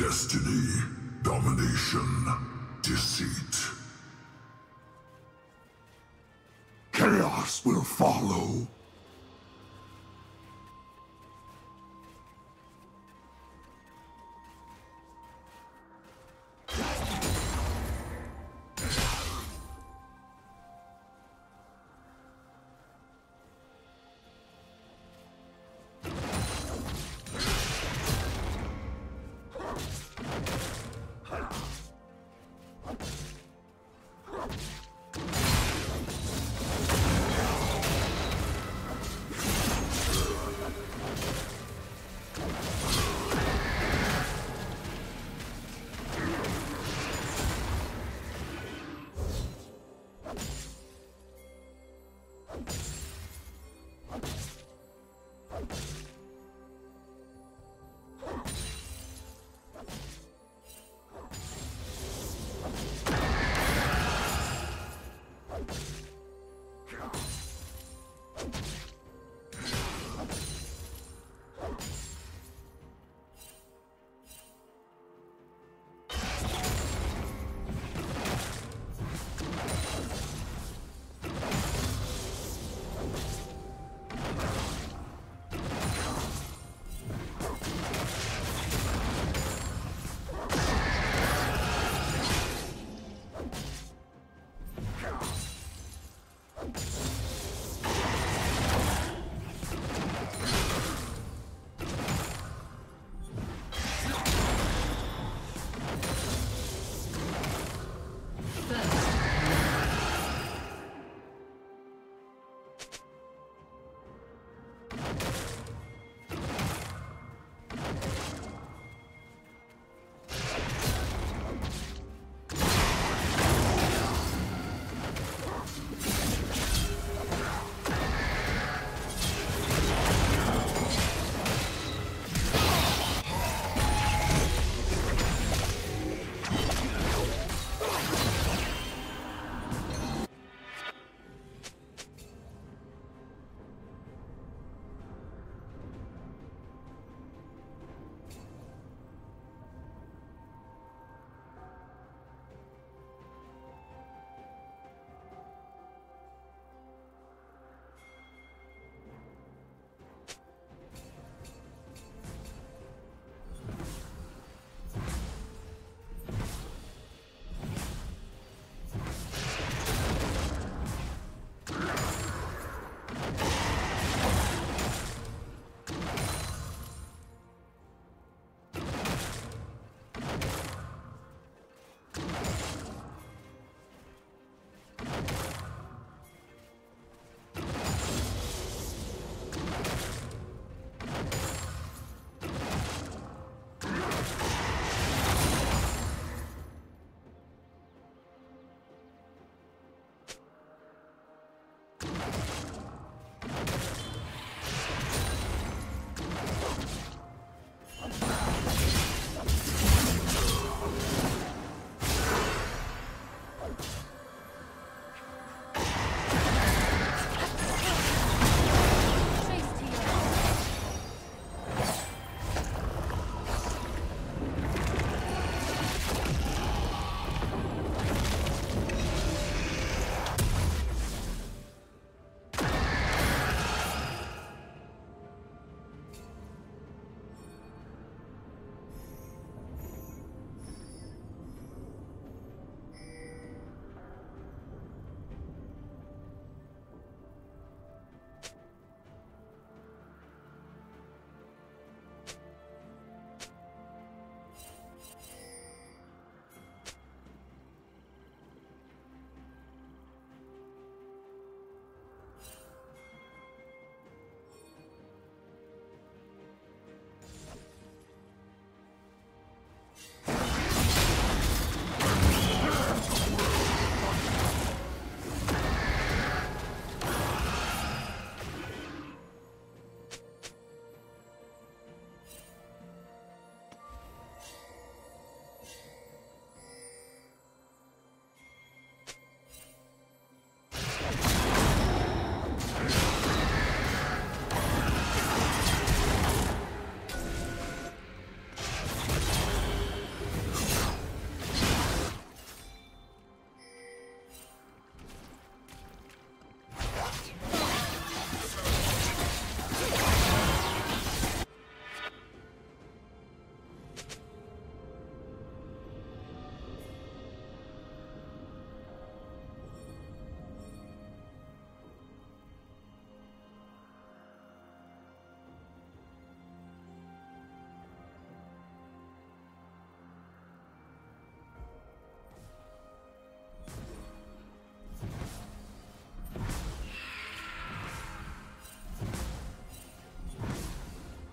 Destiny, domination, deceit. Chaos will follow.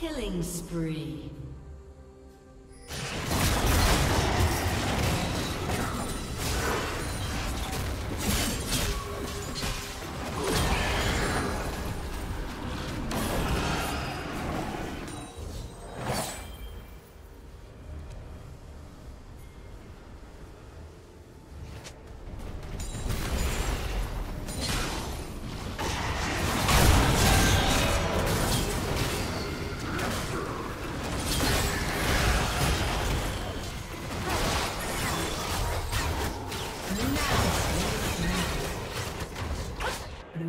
Killing spree.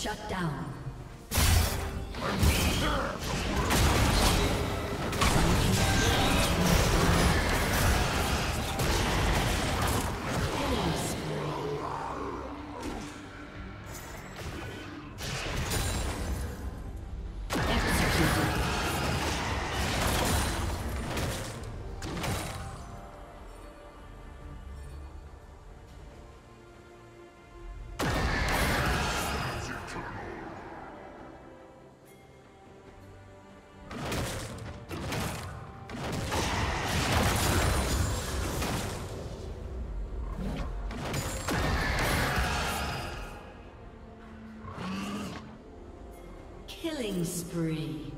Shut down. Killing spree.